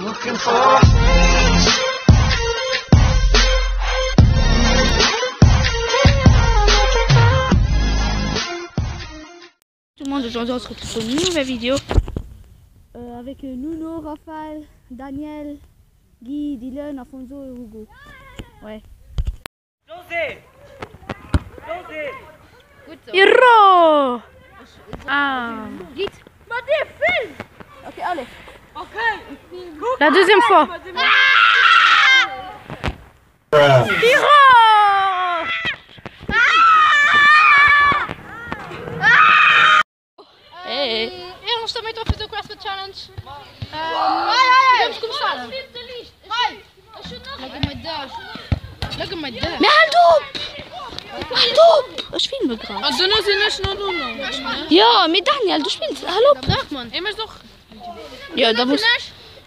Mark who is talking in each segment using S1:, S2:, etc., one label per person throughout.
S1: looking for.
S2: Tout le monde, aujourd'hui on se retrouve pour une nouvelle vidéo euh, avec Nuno, Raphaël, Daniel, Guy, Dylan, Afonso et Hugo. Ouais.
S3: José José
S2: Hiro Ah Vite Ok, allez. La deuxième fois. Ah Ei.
S4: Eu não estou muito a fazer o CrossFit Challenge. Um, vai, vamos começar. Vai! Laga me Deus! Laga
S2: me Deus! Mehr Haltub! Haltub! Ich filme gerade.
S4: Also, du nicht, nicht nur du.
S2: Ja, mit Daniel, du spielst.
S4: Hallo. Sag, Mann. Immer
S2: doch. Da.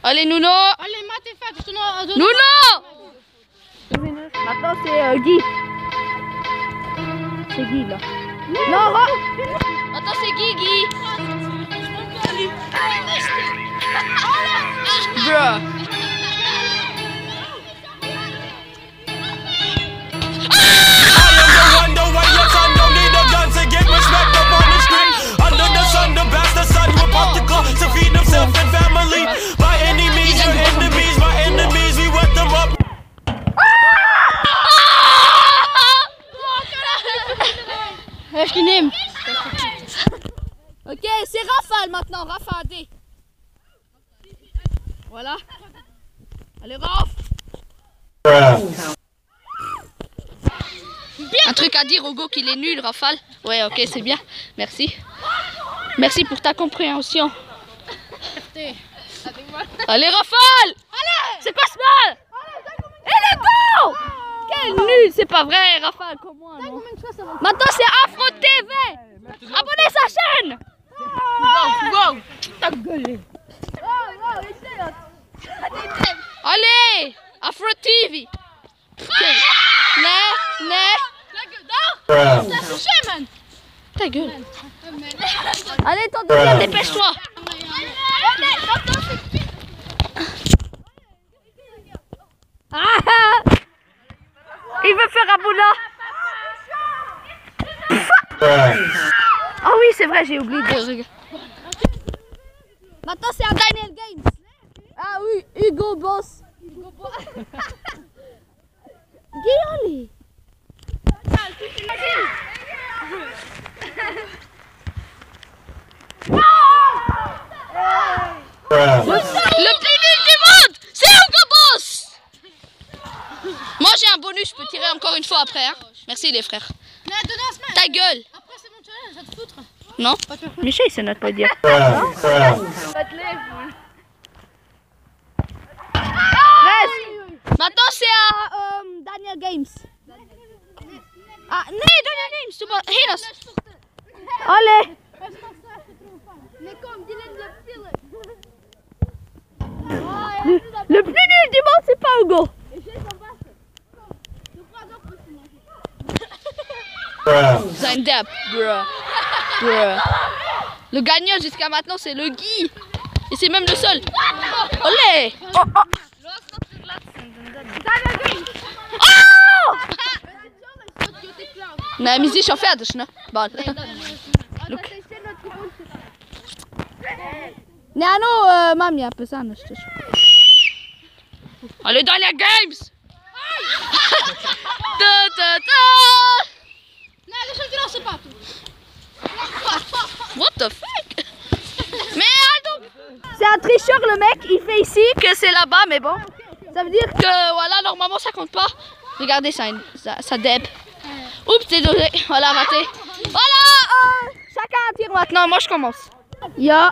S2: Allez, Nuno
S4: Alleen maat in vet. Dus toen al.
S2: Nuno Maintenant, c'est euh, Guy. C'est Guy, là. Non, Attends, c'est Guy, Guy. Bruh. Je. Ok, c'est Raphaël maintenant. Raphaël D. Voilà. Allez, Raph. Un truc à dire au go qu'il est nul, Raphaël Ouais, ok, c'est bien. Merci. Merci pour ta compréhension. Allez, Raphaël C'est pas mal Et les go Quel nul C'est pas vrai, Raphaël, comme moi, non. Maintenant, c'est Afro TV Abonnez sa chaîne. Allez Afro TV. Ne, ne Ta gueule Allez, t'en deviens, dépêche-toi. Ah Il veut faire Aboula Ah oui, c'est vrai, j'ai oublié de. Maintenant, c'est un Daniel Games. Ah oui, Hugo Boss. Guy, allez. Le plus nul du monde, c'est Hugo Boss. Moi, j'ai un bonus, je peux tirer encore une fois après. hein. Merci les frères.
S4: Mee.
S2: Ta gueule.
S4: Après c'est mon challenge. Voeteren.
S2: Non Michel, il sait notre pas dire. Maintenant, c'est à euh, Daniel Games. Ah, nee, Daniel Games. Tu vas... Hinas. Allez. Le, le plus nul du monde, c'est pas Hugo. Le gagnant jusqu'à maintenant, c'est le Guy. Et c'est même le seul. Olé oh, oh. Nej, men fertig, ne? Bald. Look. Ne, ano, uh, mam ja pisane jeszcze. Ale Dalia Games! What the fuck? Mais attends C'est un tricheur le mec, il fait ici que c'est là-bas, mais bon. Ça veut dire que voilà, normalement ça compte pas. Regardez ça, ça, ça deb. Oups, désolé, voilà, raté. Voilà euh, Chacun un tir maintenant, moi je commence. Ya.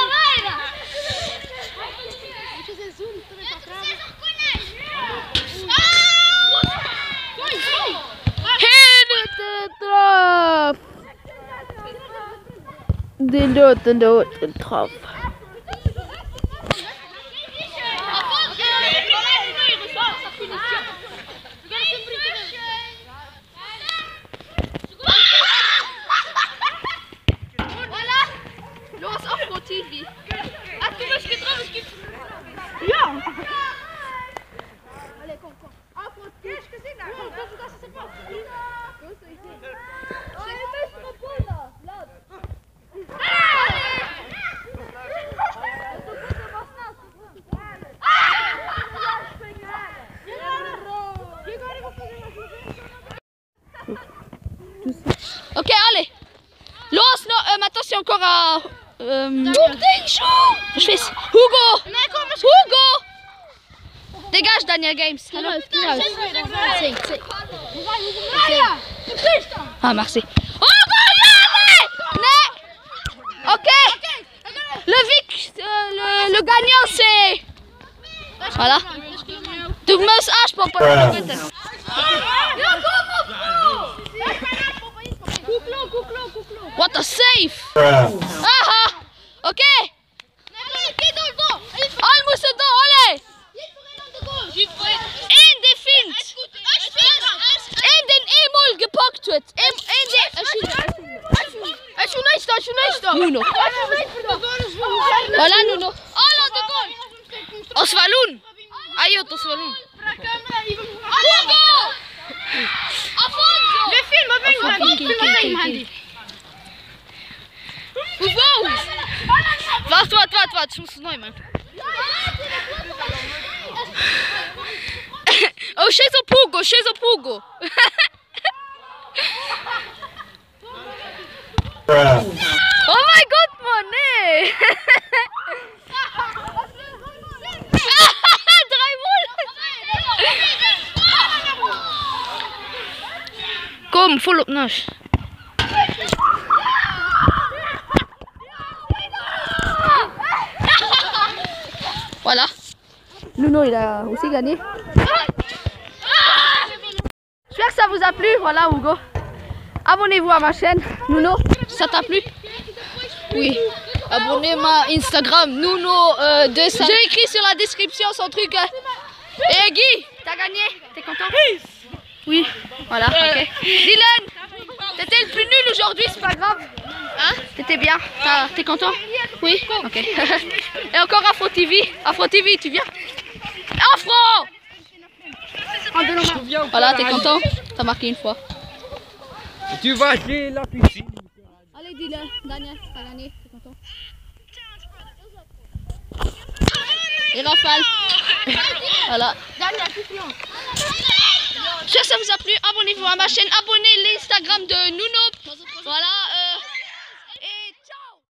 S2: den dort und dort und drauf. Ja. Ok, allez. Los, non, euh, maintenant c'est encore à... Euh, je fais. Hugo Hugo Dégage Daniel Games. Ah, merci. Hugo, Ok Le Vic, euh, le, le gagnant c'est... Voilà. Du musst Arschpopper. bitte. Gata, safe! Aha! Okay! Almost a goal, ole! In de fint! In den E-Mol gepackt wird! In, in de...
S4: Ashu nächster, Ashu nächster!
S2: Nuno! Voilà, Nuno! Ola, de goal! Osvalun! Ayot, Osvalun! Alonso! Afonso!
S4: Le film,
S2: ma bem, Mandy! Wow! Два, два, два, два, чому сунойме? О, ще за пугу, ще за пугу. О май год, мане! Kom, volop nas. Voilà. Nuno, il a aussi gagné. J'espère que ça vous a plu. Voilà, Hugo. Abonnez-vous à ma chaîne. Nuno, ça t'a plu?
S4: Oui. Abonnez-moi à Instagram, Nuno euh, 200.
S2: J'ai écrit sur la description son truc. Et Guy, t'as gagné T'es content? Oui. Voilà, ok. Dylan, t'étais le plus nul aujourd'hui, c'est pas grave. T'étais bien? T'as- T'es content? Oui? Ok. Et encore Afro TV. Afro TV, tu viens? Afro Voilà, t'es content? T'as marqué une fois.
S3: Tu vas chez la piscine.
S2: Allez, Dylan, Daniel, t'as gagné. T'es content Et Rafale. voilà. J'espère que ça vous a plu. Abonnez-vous à ma chaîne. Abonnez l'Instagram de Nuno. Voilà. euh,